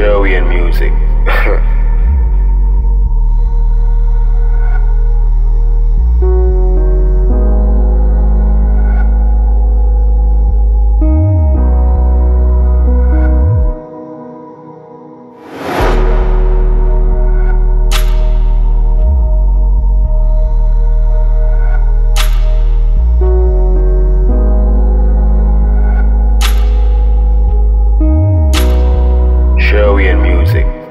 And music. And music.